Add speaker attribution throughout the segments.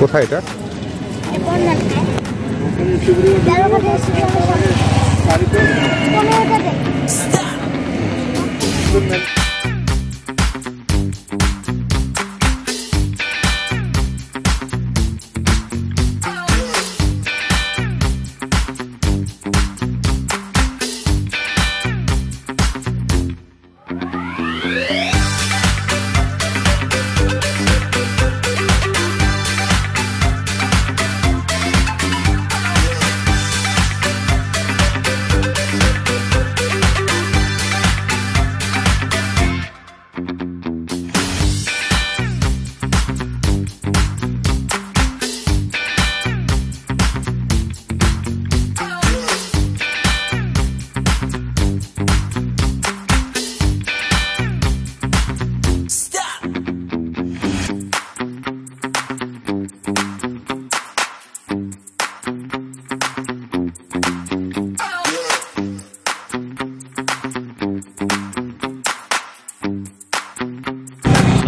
Speaker 1: কোথায় এটা?
Speaker 2: পনেরোটা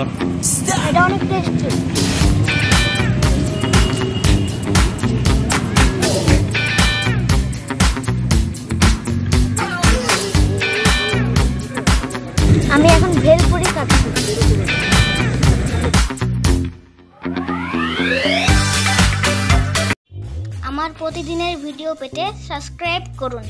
Speaker 2: পনেরো এটা অনেক টেস্টি আমি এখন ভেলপুরি খাচ্ছি। আমার প্রতিদিনের ভিডিও পেতে সাবস্ক্রাইব করুন।